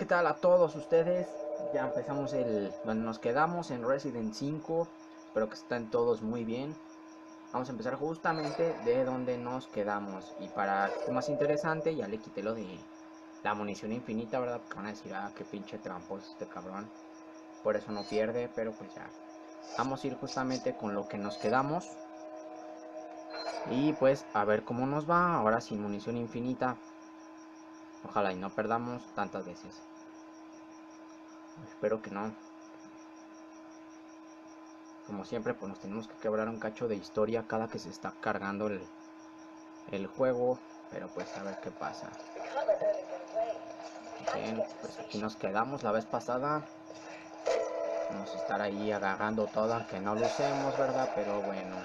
¿qué tal a todos ustedes? Ya empezamos el donde nos quedamos en Resident 5. Espero que estén todos muy bien. Vamos a empezar justamente de donde nos quedamos. Y para que más interesante, ya le quité lo de la munición infinita, ¿verdad? Porque van a decir, ah, qué pinche tramposo este cabrón. Por eso no pierde, pero pues ya. Vamos a ir justamente con lo que nos quedamos. Y pues a ver cómo nos va. Ahora sin munición infinita. Ojalá y no perdamos tantas veces. Espero que no. Como siempre, pues nos tenemos que quebrar un cacho de historia cada que se está cargando el, el juego. Pero pues a ver qué pasa. Bien, pues aquí nos quedamos la vez pasada. Vamos a estar ahí agarrando todo, aunque no lo usemos, ¿verdad? Pero bueno.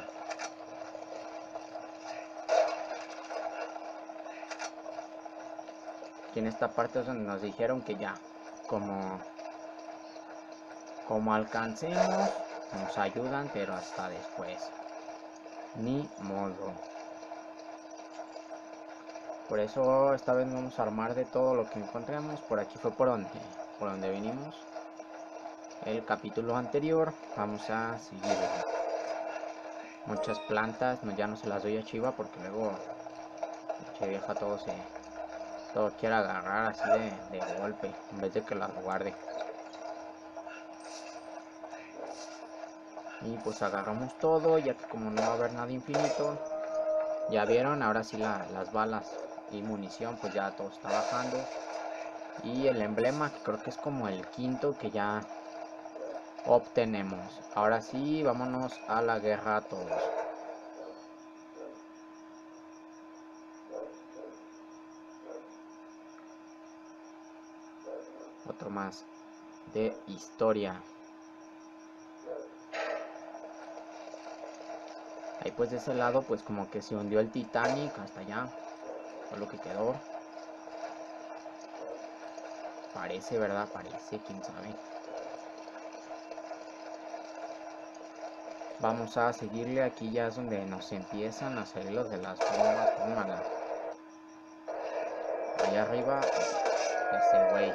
Aquí en esta parte es donde nos dijeron que ya, como, como alcancemos, nos ayudan, pero hasta después. Ni modo. Por eso esta vez vamos a armar de todo lo que encontremos. Por aquí fue por donde, por donde vinimos. El capítulo anterior. Vamos a seguir. Muchas plantas. No, ya no se las doy a Chiva porque luego che vieja todo se todo quiere agarrar así de, de golpe. En vez de que las guarde. Y pues agarramos todo. Ya que como no va a haber nada infinito. Ya vieron, ahora sí la, las balas y munición pues ya todo está bajando y el emblema que creo que es como el quinto que ya obtenemos ahora sí vámonos a la guerra a todos otro más de historia ahí pues de ese lado pues como que se hundió el Titanic hasta allá fue lo que quedó. Parece verdad parece quién sabe. Vamos a seguirle aquí ya es donde nos empiezan a salir los de las bombas tómala. Ahí arriba ese güey.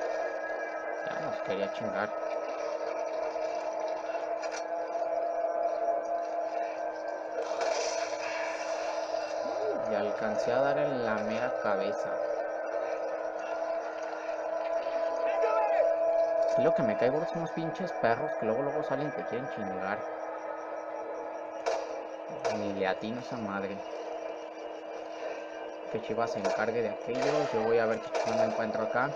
Ya nos quería chingar y alcancé a dar en la mera cabeza. Lo que me caigo son los pinches perros que luego luego salen y te quieren chingar. Ni le atino esa madre. Que Chivas se encargue de aquello. Yo voy a ver qué chingón encuentro acá.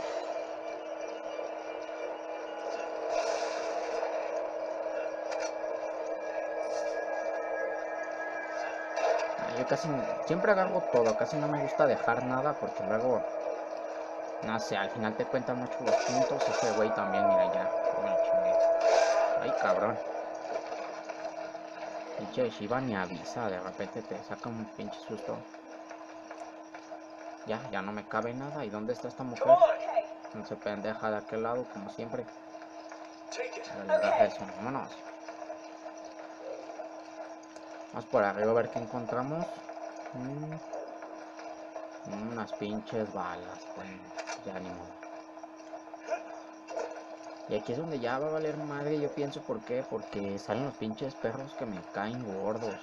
Casi siempre agarro todo, casi no me gusta dejar nada porque luego no sé, al final te cuentan mucho los puntos, ese güey también, mira ya, Ay cabrón. Pinche Shiva ni avisa, de repente te saca un pinche susto. Ya, ya no me cabe nada. ¿Y dónde está esta mujer? No se pendeja de aquel lado, como siempre. eso, vámonos. Vamos por arriba a ver qué encontramos. Mm. Unas pinches balas, bueno, ya ni modo. Y aquí es donde ya va a valer madre, yo pienso por qué, porque salen los pinches perros que me caen gordos.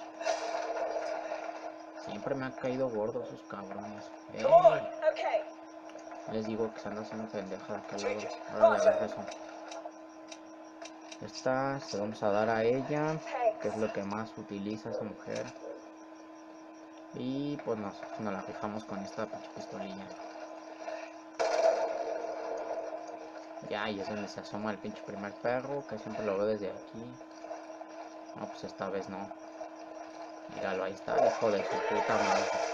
Siempre me han caído gordos esos cabrones. Les digo que se anda haciendo pendeja de aquel lado. Ahora le eso. Esta se vamos a dar a ella que es lo que más utiliza esa mujer. Y pues nos, nos la fijamos con esta pistolilla. Ya, y es donde se asoma el pinche primer perro, que siempre lo veo desde aquí. No, pues esta vez no. Míralo, ahí está, hijo de su puta madre.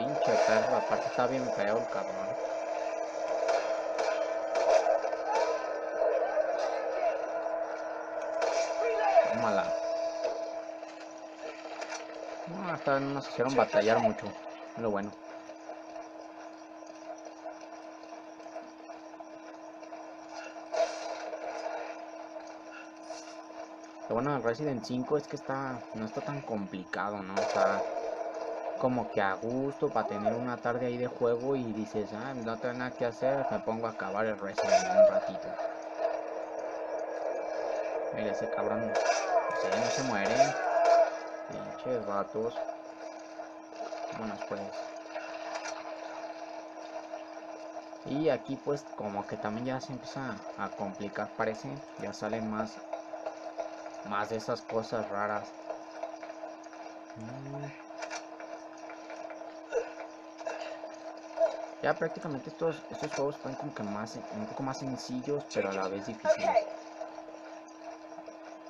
Pinche perro, aparte está bien feo el cabrón. Tómala. No, hasta nos hicieron batallar mucho. Lo bueno. Lo bueno del Resident 5 es que está no está tan complicado, ¿no? Está como que a gusto para tener una tarde ahí de juego y dices, ah, no tengo nada que hacer, me pongo a acabar el Resident en un ratito. Mira ese cabrón, sé, no se muere. Pinches vatos. Bueno, pues. Y aquí pues como que también ya se empieza a complicar parece. Ya salen más más de esas cosas raras. Mm. Ya prácticamente estos, estos juegos fueron como que más, un poco más sencillos, pero a la vez difíciles.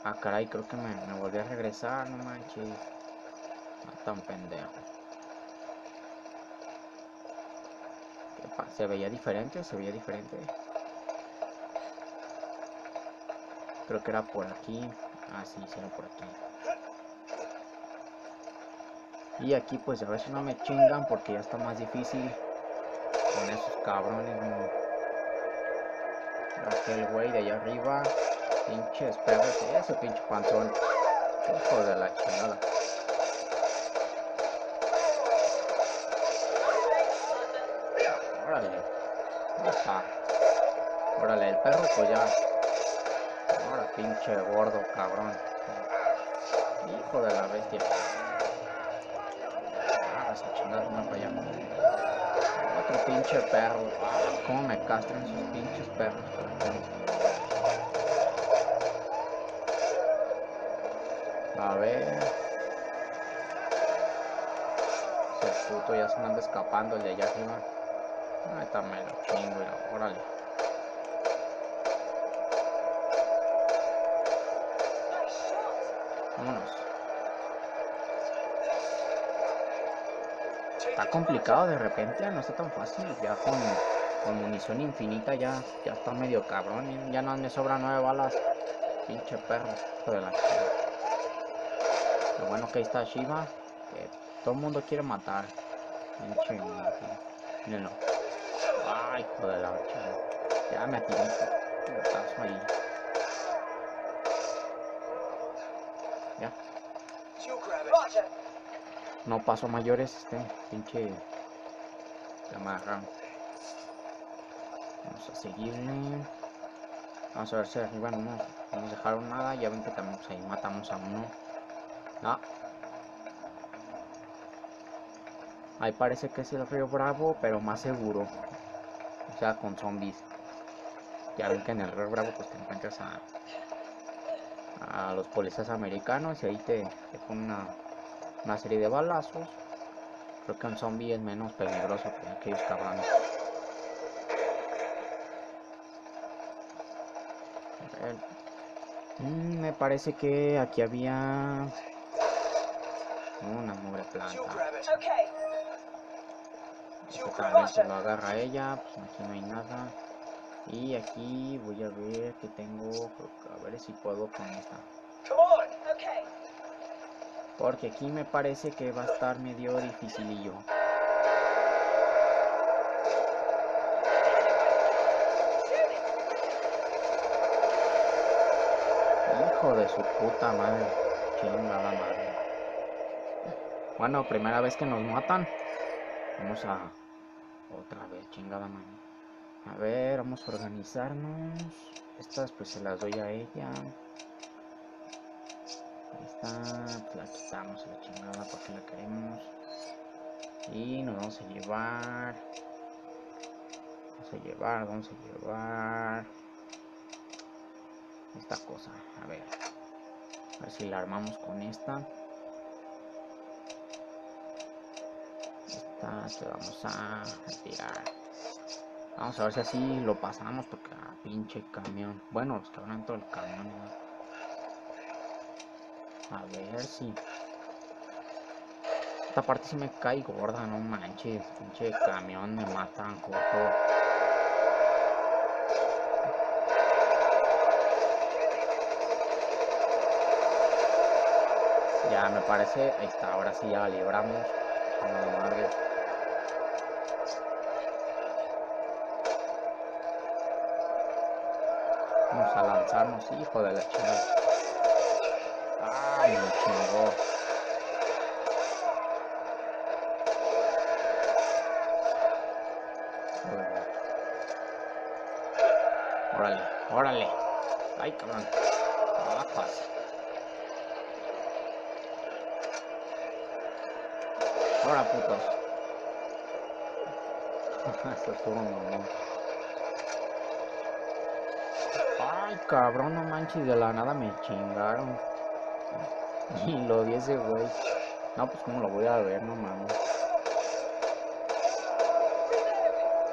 Ah, caray, creo que me, me volví a regresar, no manches. No tan pendejo. Se veía diferente, se veía diferente. Creo que era por aquí. Ah, sí, sí era por aquí. Y aquí pues a ver si no me chingan porque ya está más difícil con esos cabrones. Aquel güey de allá arriba. Pinches perros. Ese pinche panzón. Hijo de la chingada. Órale. Oja. Órale, el perro pues ya. Ahora pinche gordo, cabrón. Hijo de la bestia. Ah, esa chingada no para allá. Pinche perro. Cómo me castran esos pinches perros. A ver. Ese puto ya se me anda escapando el de allá arriba. Ahí está me lo chingo, órale. Complicado de repente, no está tan fácil. Ya con, munición infinita ya, ya está medio cabrón. Ya no me sobran nueve balas. Pinche perro. Lo bueno que está Shiva. Que todo el mundo quiere matar. Ay, hijo. Ya me. No paso mayores este pinche amarran. Vamos a seguirle. Vamos a ver si arriba no nos, no nos dejaron nada. Ya ven que también pues, ahí matamos a uno. No. Ahí parece que es el río Bravo, pero más seguro. O sea, con zombies. Ya ven que en el río Bravo pues te encuentras a, a los policías americanos y ahí te, te ponen una serie de balazos. Creo que un zombie es menos peligroso que aquellos cabrones. Mm, me parece que aquí había una mugre planta. Esto también se lo agarra ella, pues aquí no hay nada. Y aquí voy a ver que tengo, a ver si puedo con esta. Porque aquí me parece que va a estar medio dificilillo. Hijo de su puta madre. Chingada madre. Bueno, primera vez que nos matan. Vamos a... Otra vez, chingada madre. A ver, vamos a organizarnos. Estas pues se las doy a ella. Esta pues, la quitamos a la chingada porque la queremos. Y nos vamos a llevar. Vamos a llevar, vamos a llevar. Esta cosa. A ver. A ver si la armamos con esta. Esta se vamos a retirar. Vamos a ver si así lo pasamos porque a pinche camión. Bueno, los que todo el camión. A ver si. Esta parte sí me cae gorda, no manches. Pinche camión me matan, cojo. Ya me parece, ahí está, ahora sí ya la libramos. No, madre. Vamos a lanzarnos, hijo de la chingada. Ah, me chingó. Órale, órale. Ay, cabrón. Apas. Ahora, putos. Eso estuvo mamón. Ay, cabrón, no manches, de la nada me chingaron. Y lo di ese güey. No, pues cómo lo voy a ver, no mames.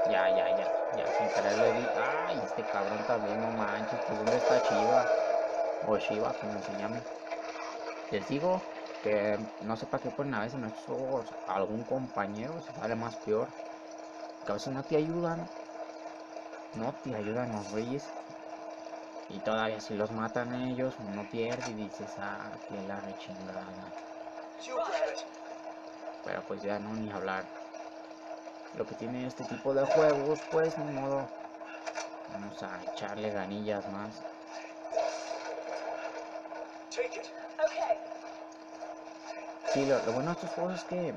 Ya, ya, ya. Ya, sin querer le di. Ay, este cabrón también, no manches. Pues dónde está Chiva. O Shiva, como se llame. Les digo que no sé para qué ponen a veces nuestros algún compañero se sale más peor. Que a veces no te ayudan. No te ayudan los reyes. Y todavía si los matan ellos, uno pierde y dices, ah, que la rechingada. Pero pues ya no ni hablar. Lo que tiene este tipo de juegos, pues ni modo. Vamos a echarle ganillas más. Sí, lo, lo bueno de estos juegos es que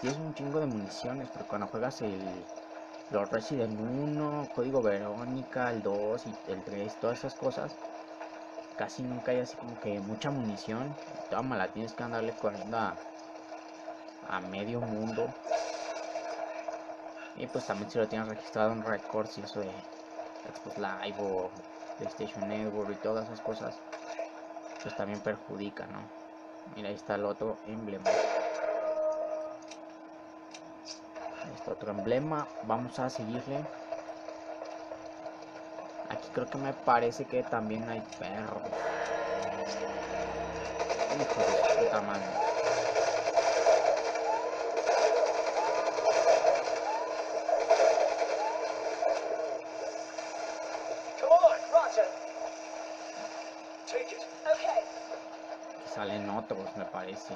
tienes un chingo de municiones, porque cuando juegas el los Resident 1, Código Verónica, el 2 y el 3, todas esas cosas, casi nunca hay así como que mucha munición. Toda mala tienes que andarle corriendo a, medio mundo. Y pues también si lo tienes registrado en Records y eso de Xbox Live o PlayStation Network y todas esas cosas, pues también perjudica, ¿no? Mira, ahí está el otro emblema. Este otro emblema. Vamos a seguirle. Aquí creo que me parece que también hay perros. Hijo de puta madre. Salen otros, me parece.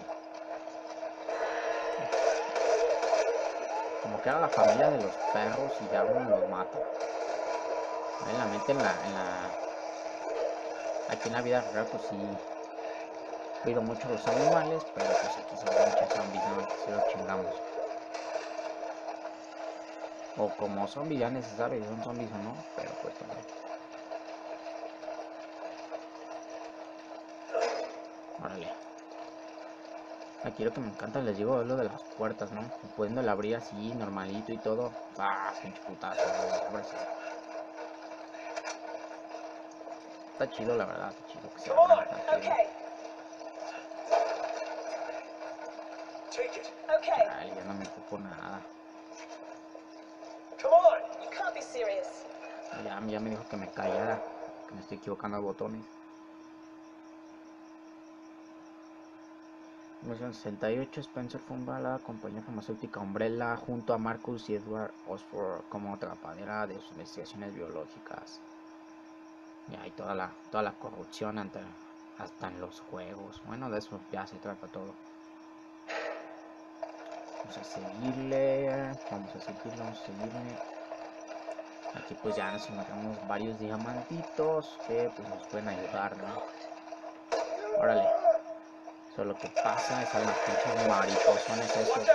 Que era la familia de los perros y ya uno los mata. En la mente, en la. Aquí en la vida real, pues sí... Cuido mucho los animales, pero pues aquí son muchos zombies, ¿no? Si los chingamos. O como zombies ya necesario, son zombies o no, pero pues también. Órale. Aquí lo que me encanta, les digo, es lo de las puertas, ¿no? Pudiendo abrir así, normalito y todo. ¡Ah, pinche putazo! Está chido, la verdad, está chido que se abra, está chido. Ay, ya no me ocupo nada. Ya, ya me dijo que me callara, que me estoy equivocando a botones. 1968, Spencer funda la compañía farmacéutica Umbrella junto a Marcus y Edward Osford como atrapadera de sus investigaciones biológicas. Y hay toda la, toda la corrupción ante, hasta en los juegos. Bueno, de eso ya se trata todo. Vamos a seguirle, vamos a seguirle, vamos a seguirle. Aquí pues ya nos encontramos varios diamantitos que pues nos pueden ayudar. Órale. Eso lo que pasa es a los pinches mariposones estos.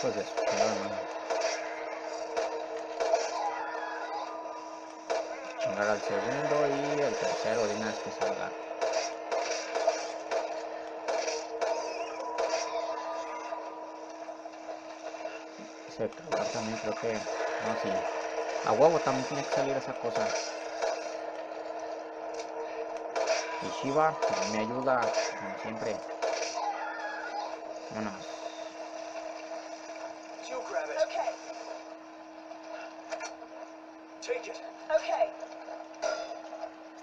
Pues de su Chingar al segundo y el tercero de una vez que salga. Ese cabrón también creo que. No, sí. A huevo también tiene que salir esa cosa. Y Shiva me ayuda, como siempre. Vámonos.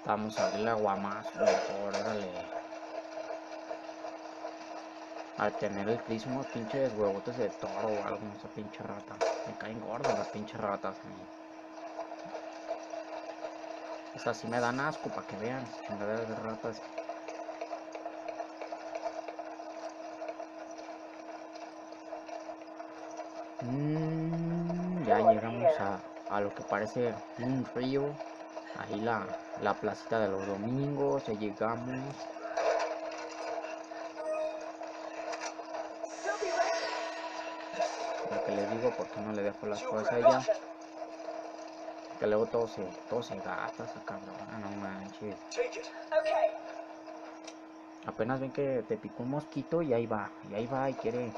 Vamos a abrir agua más, mejor, órale. Al tener el prismo, pinches huevotes de toro o algo, esa pinche rata. Me caen gordas las pinches ratas. Estas sí me dan asco para que vean, chingaderas de ratas. Mm, ya llegamos a, a, lo que parece un río. Ahí la, la placita de los domingos. Ya llegamos. Lo que les digo, porque no le dejo las cosas allá. Que luego todo se, todo se gasta sacando. Ah, no manches. Apenas ven que te picó un mosquito y ahí va, y ahí va y quiere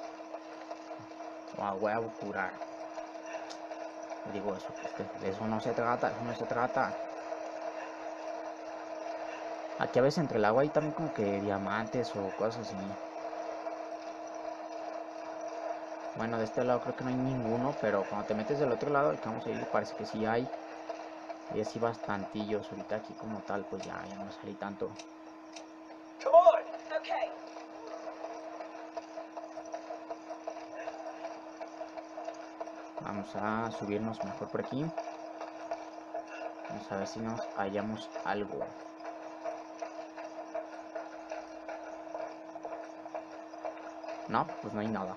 a huevo curar. Digo eso, de eso no se trata, eso no se trata. Aquí a veces entre el agua hay también como que diamantes o cosas así. Bueno, de este lado creo que no hay ninguno, pero cuando te metes del otro lado, el que vamos a ir, parece que sí hay. Y así bastantillos. Ahorita aquí como tal, pues ya, ya no salí tanto. Vamos a subirnos mejor por aquí. Vamos a ver si nos hallamos algo. No, pues no hay nada.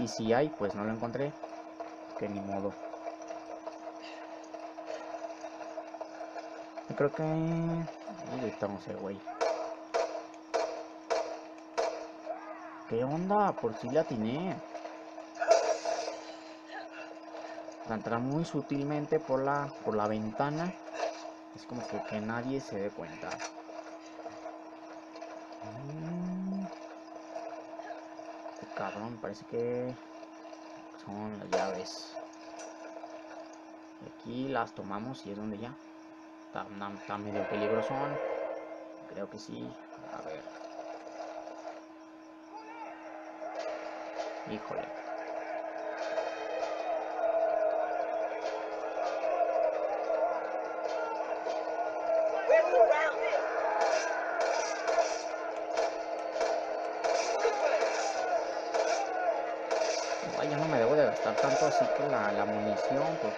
Y si hay, pues no lo encontré. Que ni modo. Yo creo que... Ahí estamos el güey. ¿Qué onda? Por si la atiné. Entrar muy sutilmente por la, por la ventana. Es como que, nadie se dé cuenta. Mm. Cabrón, parece que son las llaves. Aquí las tomamos y es donde ya. Está, está medio peligroso. Creo que sí. A ver. Híjole.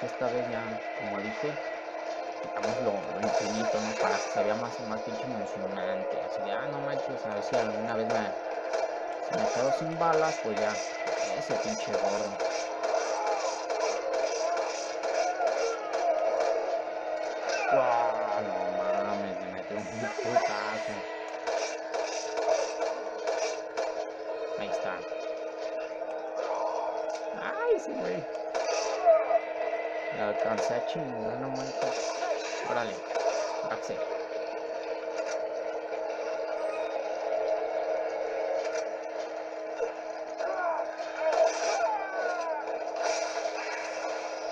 Esta vez ya, como dije, quitamos lo, infinito, ¿no? Para que se vea más, más pinche emocionante. Así de, ah, no manches, a ver si alguna vez me, si me quedo sin balas, pues ya, ese pinche gordo. La alcancé a chingar, no manches. Órale, Axel.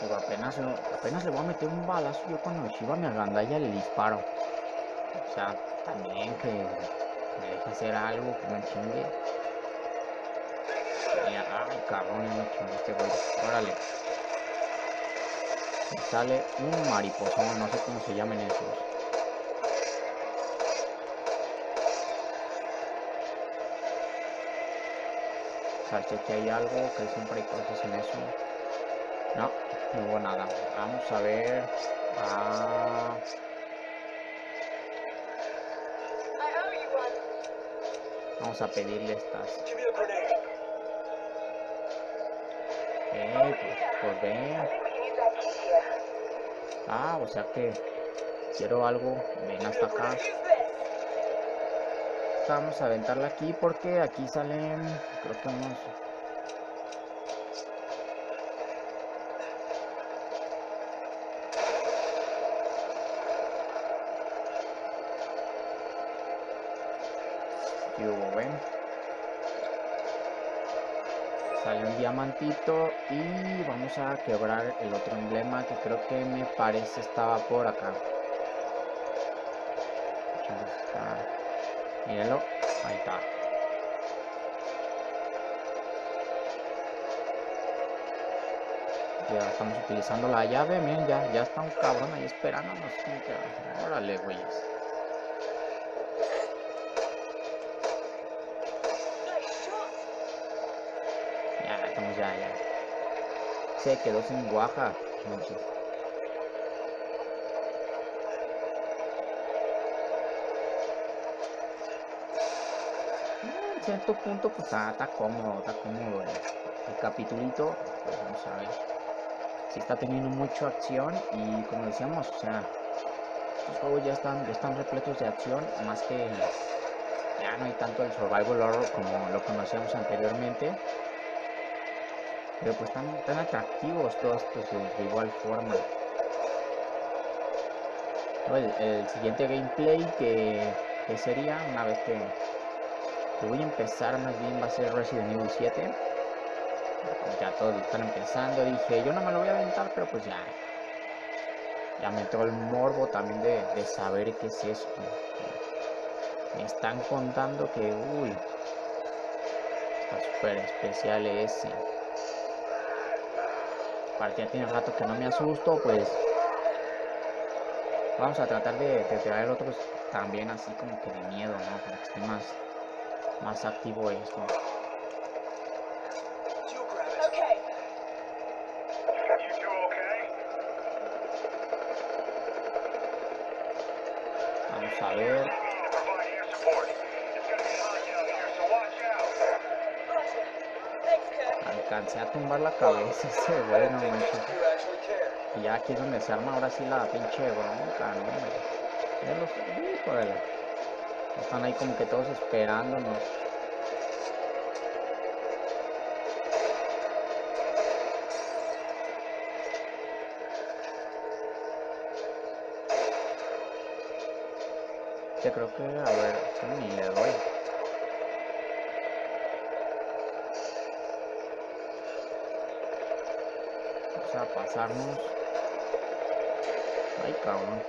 Pero apenas, apenas le voy a meter un balazo yo cuando Shiva me agandalla le disparo. O sea, también que me deje hacer algo, que me chingue. Ay, cabrón, no este güey. Órale. Sale un mariposón, no sé cómo se llaman esos. Salte que hay algo, que siempre hay cosas en eso. No, no hubo nada. Vamos a ver. Ah. Vamos a pedirle estas. pues, pues ven. Ah, o sea que quiero algo, ven hasta acá. Vamos a aventarla aquí porque aquí salen, creo que unos... ¿Qué hubo, ven? Sale un diamantito y vamos a quebrar el otro emblema que creo que me parece estaba por acá. Mírenlo ahí está. Ya estamos utilizando la llave miren ya ya está un cabrón ahí esperándonos órale güeyes Se quedó sin guaja. En cierto punto, pues está, cómodo, está cómodo el, capitulito. Pues vamos a ver. Si está teniendo mucha acción y como decíamos, o sea, estos juegos ya están, ya están repletos de acción, más que ya no hay tanto el survival horror como lo conocíamos anteriormente Pero pues están tan atractivos todos estos de, igual forma. El, siguiente gameplay que, que, sería una vez que, voy a empezar más bien va a ser Resident Evil 7 ya todos están empezando. Dije, yo no me lo voy a aventar, pero pues ya. Ya me entró el morbo también de, saber qué es eso. Me están contando que, uy, está súper especial ese. Aparte ya tiene rato que no me asusto, pues vamos a tratar de, de traer otros también así como que de miedo, ¿no? Para que esté más, más activo esto. Tumbar la cabeza ese güey. Y ya aquí es donde se arma ahora sí la pinche bronca, ¿no? los. Están ahí como que todos esperándonos. creo que, a ver, ni le doy. Vamos a pasarnos. Ay, cabrón.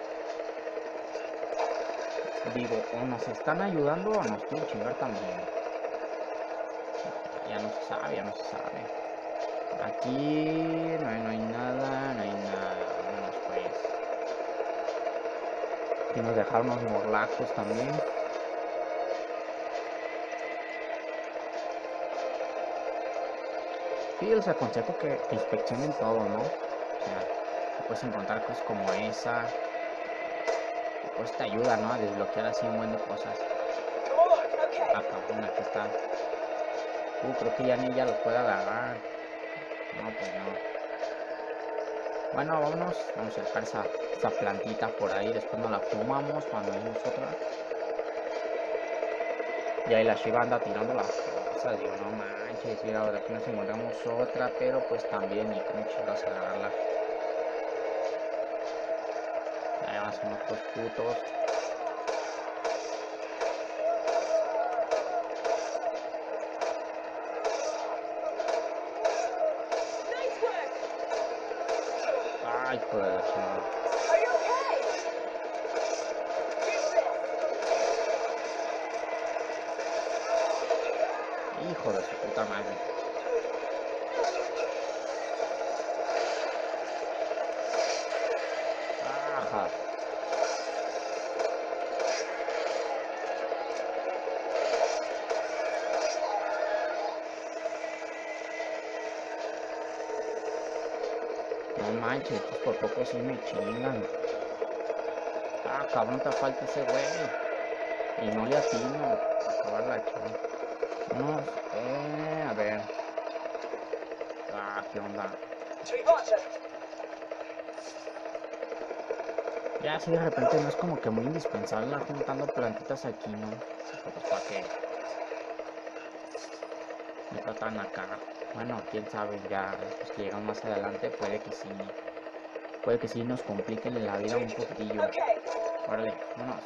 Digo, o nos están ayudando o nos quieren chingar también. Ya no se sabe, ya no se sabe. Aquí no hay, no hay nada, no hay nada. y nos dejaron unos morlacos también. Sí, les aconsejo que, inspeccionen todo, ¿no? O sea, puedes encontrar cosas como esa. Pues te ayuda, ¿no? A desbloquear así un buen de cosas. Ah, cabrón, aquí está. Uh, creo que ya ni ya los puede agarrar. No, pues no. Bueno, vámonos. Vamos a dejar esa, esa plantita por ahí. Después nos la fumamos cuando vemos otra. Y ahí la Shiva anda tirando cosas. Digo, no manches. Mira, ahora aquí nos encontramos otra. Pero pues también, y cómo chingas agarrarla. Vamos unos putos. Manches, por poco sí me chingan. Ah, cabrón, te falta ese güey. Y no le atino. Acabar la. No, eh, a ver. Ah, qué onda. Ya, si de repente no es como que muy indispensable andar juntando plantitas aquí, ¿no? Pues para qué. Me tratan acá. Bueno, quién sabe, ya después que llegamos más adelante puede que sí. Puede que sí nos compliquen la vida un poquillo. Órale, vámonos.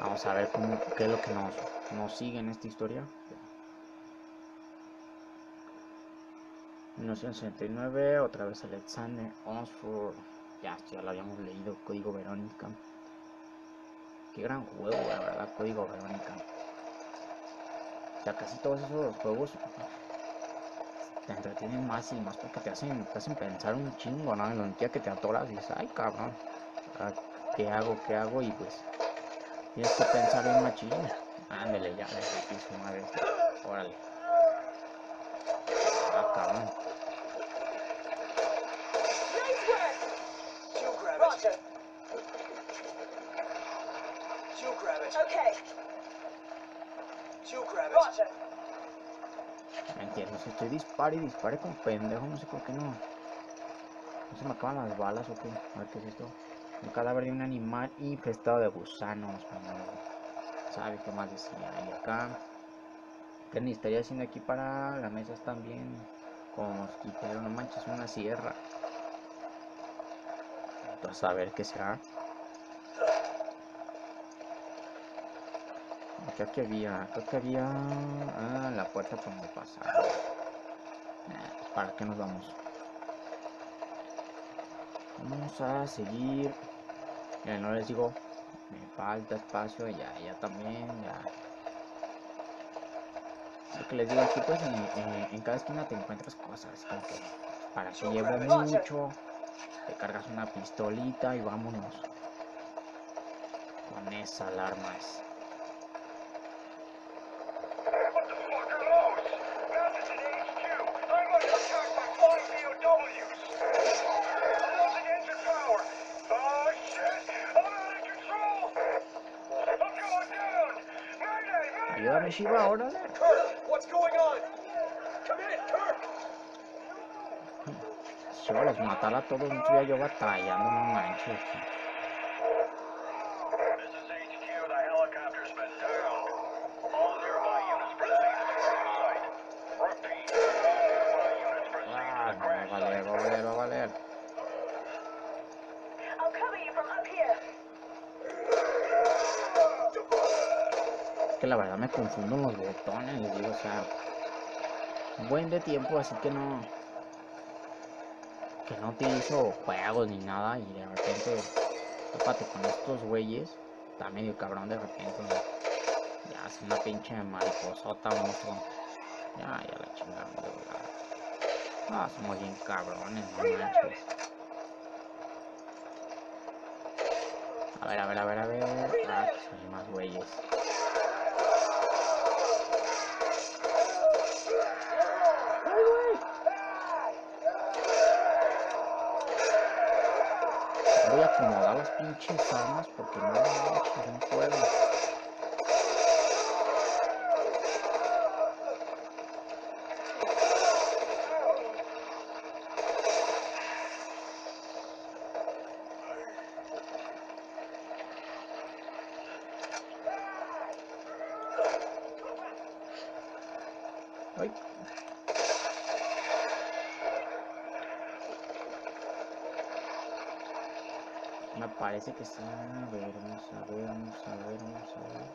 Vamos a ver cómo, qué es lo que nos, nos sigue en esta historia. 1969, otra vez Alexander Osford. Ya, ya lo habíamos leído, Código Verónica. Qué gran juego, la verdad, Código Verónica. O sea, casi todos esos juegos te entretienen más y más porque te hacen, te hacen pensar un chingo, ¿no? En lo que te atoras y dices, ay cabrón, ah, ¿qué hago? ¿Qué hago? Y pues tienes que pensar en machín. Ándale, ya, le piso madre. Órale. Ah, cabrón. Si estoy dispare y dispare con pendejo, no sé por qué no. No se me acaban las balas o qué. A ver qué es esto. Un cadáver de un animal infestado de gusanos. No sabe qué más decía. Y acá. ¿Qué estaría haciendo aquí para las mesas también? Como mosquitero, no manches, una sierra. Entonces a ver qué será. Creo que había, creo que había ah, la puerta por donde pasar. ¿Para qué nos vamos? Vamos a seguir. Miren, no les digo, me falta espacio, ya, ya también, ya. Lo que les digo aquí, pues en, cada esquina te encuentras cosas, como que para que llevo mucho, te cargas una pistolita y vámonos con esas alarmas. Ayúdame, Shiva, ahora. Shiva los matar a todos, no estoy yo batallando, no manches. Confundo los botones, digo, o sea, buen de tiempo, así que no, que no utilizo juegos ni nada y de repente, tópate con estos güeyes, está medio cabrón de repente, ya es una pinche mariposota, monstruo, ya, ya la chingamos verdad. Ah, somos bien cabrones, no manches. A ver, a ver, a ver, a ver. Ah, pues hay más güeyes. Pinches armas porque no, no puedo. Ay. Me parece que sí. A ver, vamos a ver, vamos a ver, vamos a ver.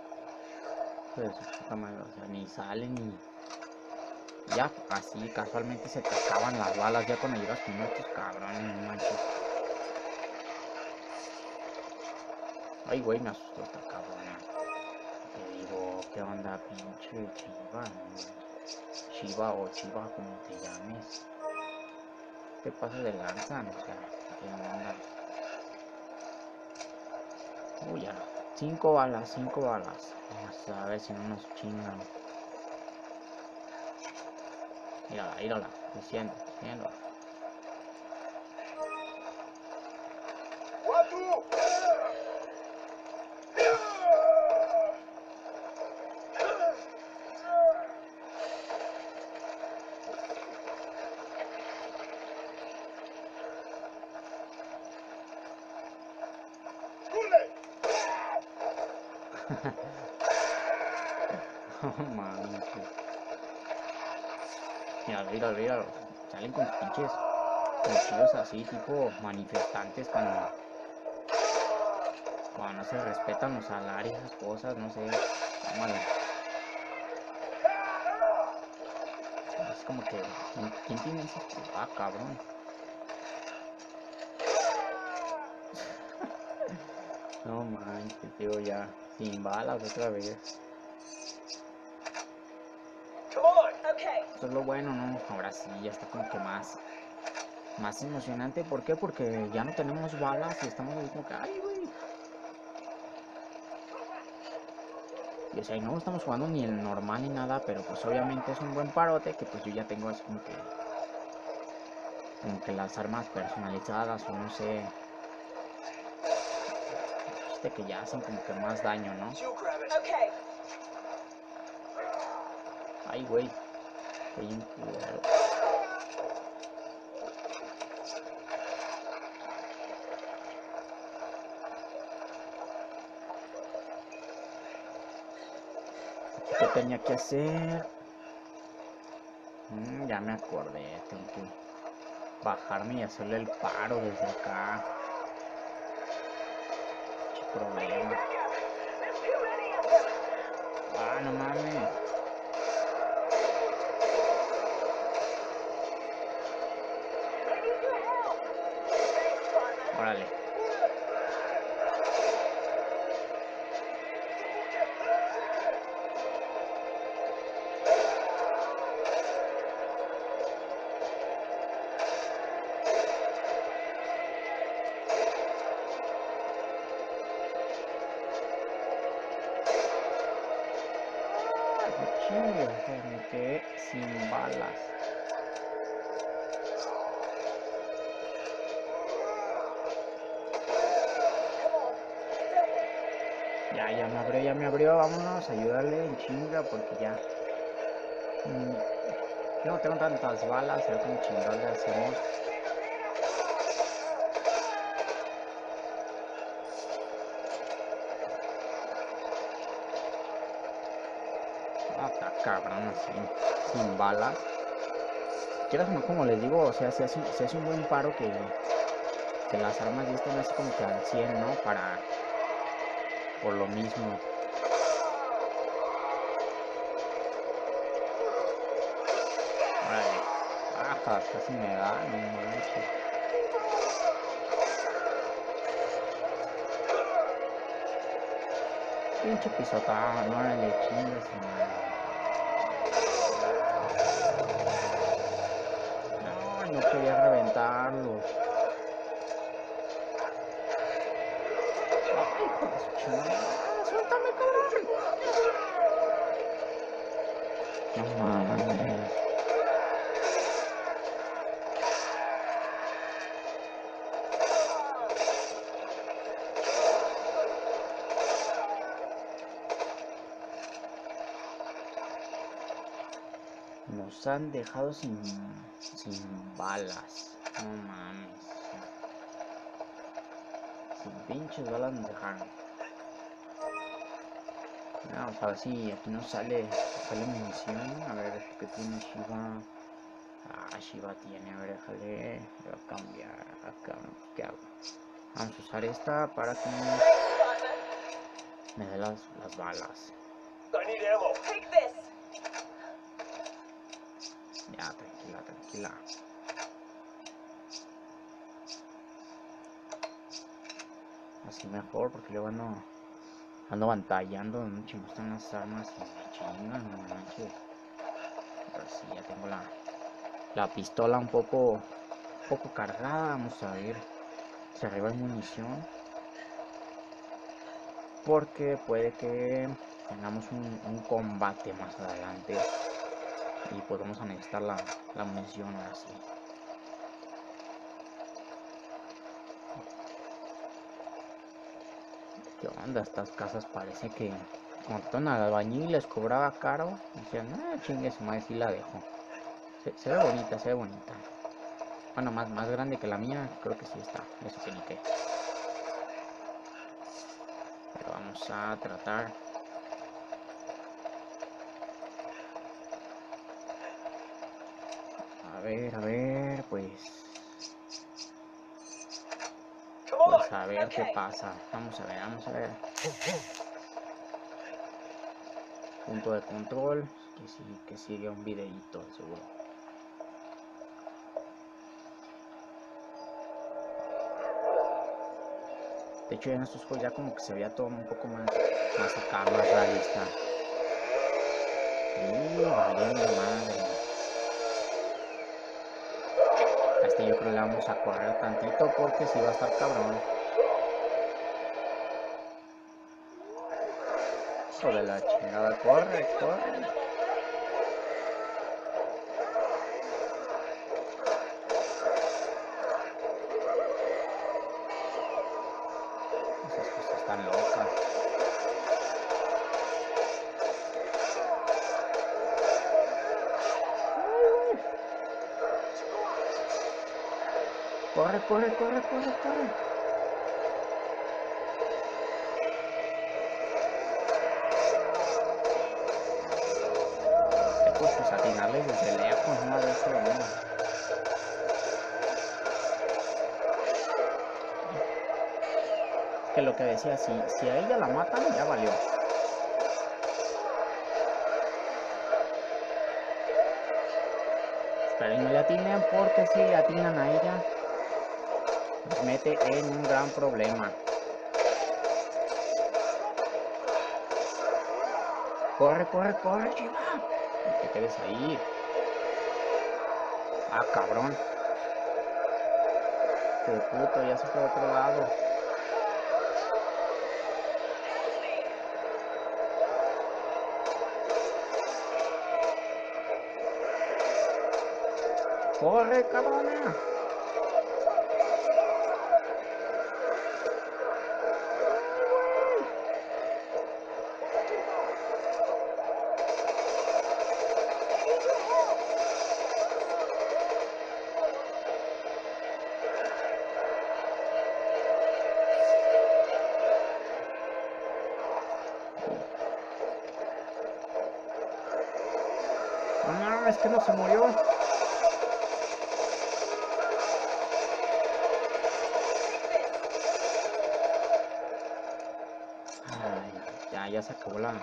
Pues su puta madre, o sea, ni salen ni. Ya, así casualmente se te acaban las balas ya cuando llegas con estos cabrones, no manches. Ay, güey, me asustó esta cabrona. Te digo, ¿qué onda, pinche chiva? Chiva o chiva, como te llames. ¿Qué pasa de lanza? O sea, ¿qué onda? Ya. Cinco balas, cinco balas. Vamos a ver si no nos chingan. Mírala, mírala. Diciendo, diciendo. Oh, manches. Mira, mira, mira. Salen con pinches cuchillos así, tipo manifestantes cuando, cuando no se respetan los salarios, esas cosas, no sé. Tómala. Es como que. ¿Quién, quién tiene ese? Ah, cabrón. No manches, tío, ya. Sin balas otra vez. Eso es lo bueno, ¿no? Ahora sí, ya está como que más, más emocionante. ¿Por qué? Porque ya no tenemos balas y estamos ahí como que, ay, güey. Y o sea, y no estamos jugando ni el normal ni nada, pero pues obviamente es un buen parote que pues yo ya tengo así como que, como que las armas personalizadas o no sé que ya hacen como que más daño, ¿no? Ay, güey. Bien culero. ¿Qué tenía que hacer? Mm, ya me acordé, tengo que bajarme y hacerle el paro desde acá. Problema. Ah, no mames. Ayúdale en chinga porque ya. mm, yo no tengo tantas balas, a ver cómo chingados le hacemos. Ah, está cabrón así, sin balas. Quieras como les digo, o sea, se hace, se hace un buen paro que, que las armas ya estén así como que al 100, ¿no? Para, por lo mismo. Ajá, casi me da, no manches. Pinche pisotada, no órale, chingas, madre. No, no quería reventarlos. Ay, hijo de su chingada. ¡Suéltame, cabrón! Han dejado sin, sin balas. No mames. Sin pinches balas nos dejaron. Vamos a ver si aquí nos sale, sale munición. A ver qué tiene Shiva. Ah, Shiva tiene. A ver, déjale. Voy a cambiar. Acá, ¿qué hago? Vamos a usar esta para que me dé las, las balas. Take this. Ya, tranquila, tranquila. Así mejor, porque luego ando, ando batallando, no me están las armas y me chingan, no manches. Sí, ya tengo la, la pistola un poco, un poco cargada, vamos a ver si arriba hay munición. Porque puede que tengamos un combate más adelante y pues vamos a necesitar la, la munición ahora sí. ¿Qué onda? Estas casas parece que cuando al albañil les cobraba caro. Decían, ah, chingue su madre, sí la dejo. Se, ve bonita, se ve bonita. Bueno, más, más grande que la mía, creo que sí está. Eso ni qué. Pero vamos a tratar ver, a ver, pues. Pues a ver qué pasa. Vamos a ver, vamos a ver. Punto de control. Que sí, que sigue un videíto, seguro. De hecho, en estos juegos ya como que se veía todo un poco más, más acá, más realista. Y valiendo madre. Yo creo que le vamos a correr tantito porque si va a estar cabrón. De la chingada, corre, corre. Corre, corre, corre, corre, corre. atinarles desde lejos, vez que uno. Que lo que decía, si, si a ella la matan, ya valió. Pero no le atinen porque si le atinan a ella, mete en un gran problema. Corre, corre, corre, chiva. No te quedes ahí. Ah, cabrón. Qué puto, ya se fue a otro lado. Corre, cabrona. Se murió. Ya, ya se acabó la,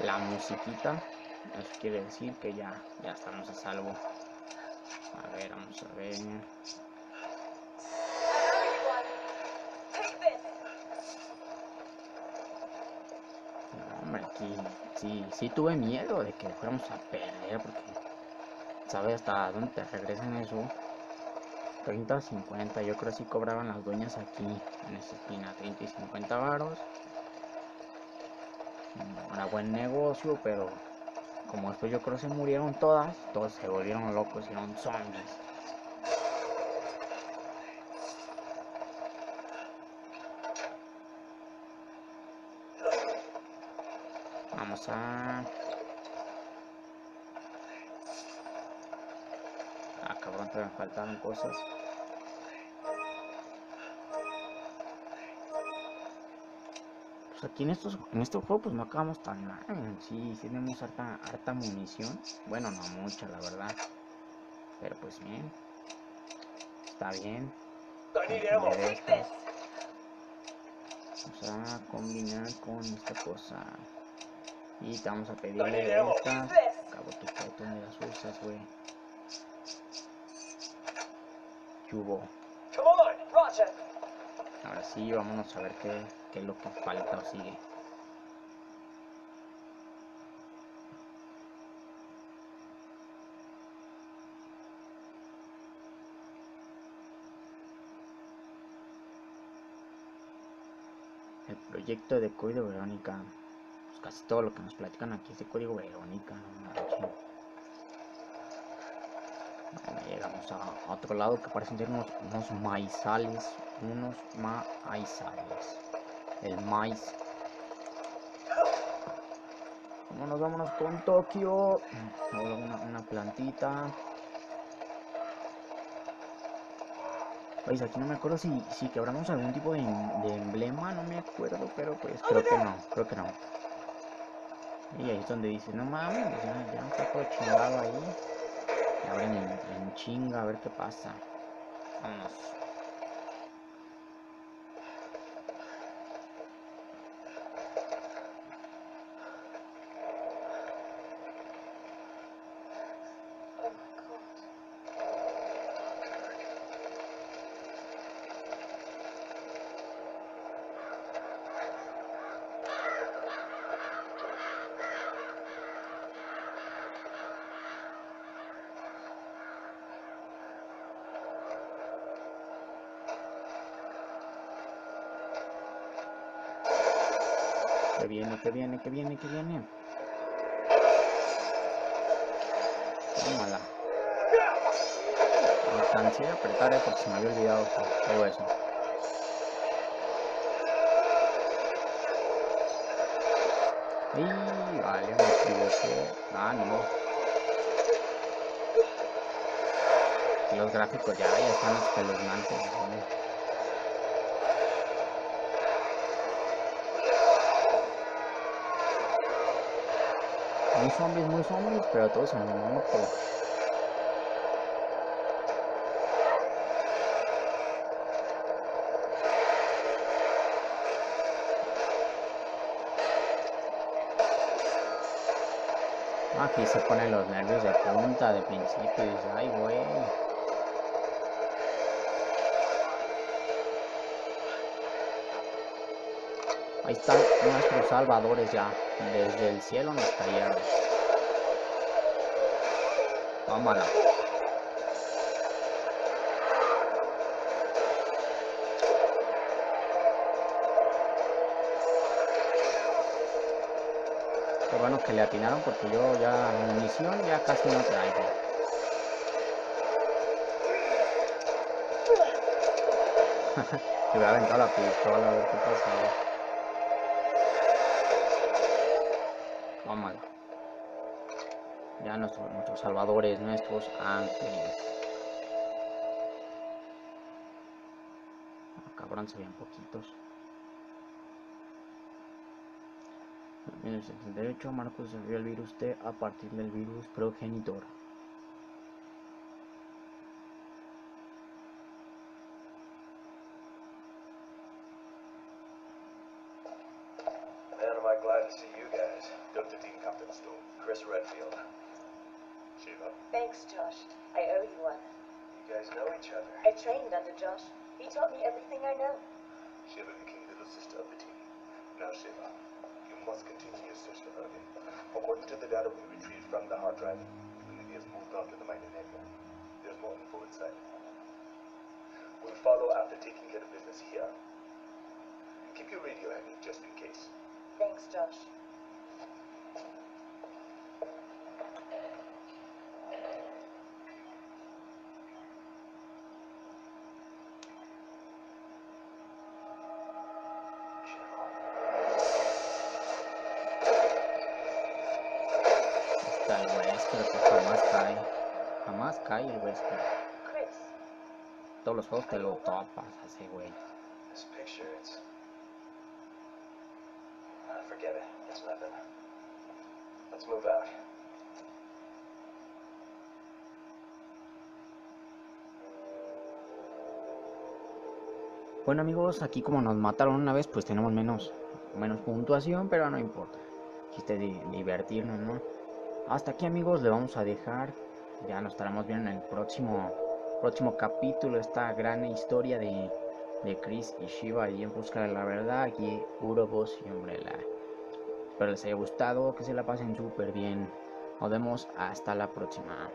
la musiquita. Eso quiere decir que ya, ya estamos a salvo. A ver, vamos a ver. Hombre, aquí sí, sí tuve miedo de que fuéramos a perder porque ¿sabes hasta dónde regresan eso? 30 50, yo creo sí cobraban las dueñas aquí en esa esquina, 30 y 50 varos. Era buen negocio, pero como después yo creo se murieron todas, todos se volvieron locos y eran zombies. Vamos a... Me faltaron cosas. Pues aquí en estos, en este juego pues no acabamos tan mal. Sí, tenemos harta, harta munición. Bueno, no mucha, la verdad. Pero pues bien. Está bien. Vamos a combinar con esta cosa. Y te vamos a pedirle estas. Acabo tu foto, las usas, güey. Roger. Ahora sí, vámonos a ver qué, qué es lo que falta o sigue. El proyecto de código Verónica. Pues casi todo lo que nos platican aquí es de código Verónica. no. Llegamos a otro lado que parecen ser unos, maizales. Unos maizales. El maíz. Vámonos, vámonos con Tokio. Una, plantita. Oye, aquí no me acuerdo si, si quebramos algún tipo de, em- emblema, no me acuerdo, pero pues creo que no, creo que no. Y ahí es donde dice, no mames, ya, ya está todo chingado ahí. Abren en, chinga a ver qué pasa. Que viene, que viene, que viene, que viene. Tómala. Alcancé a apretar eh, porque se me había olvidado to- todo eso. Y vale, me equivoqué. Ah, no. Los gráficos ya, ya están espeluznantes. ¿no? Muy zombies, muy zombies, pero todos en moto. Aquí se ponen los nervios de punta de principio y dice, ay güey. Ahí están nuestros salvadores ya. Desde el cielo nos cayeron. Tómala. Qué bueno que le atinaron porque yo ya munición ya casi no traigo. Le hubiera aventado la pistola a ver qué pasaba. Tómala. Ya nuestros, nuestros salvadores, nuestros ángeles. Ah, cabrón, se veían poquitos. En el 78 Marcos desarrolló el virus T a partir del virus progenitor. Que jamás cae. Jamás cae el Wesker. Chris, Todos los juegos te lo topas así, güey. This picture, it's. Forget it. It's nothing. Let's move out. Bueno amigos, aquí como nos mataron una vez, pues tenemos menos, menos puntuación, pero no importa. Chiste de divertirnos, ¿no? Hasta aquí amigos, le vamos a dejar. Ya nos estaremos viendo en el próximo, próximo capítulo, esta gran historia de, de Chris y Shiva y en busca de la verdad. Aquí Urobos y Umbrella. Espero les haya gustado, que se la pasen súper bien. Nos vemos hasta la próxima.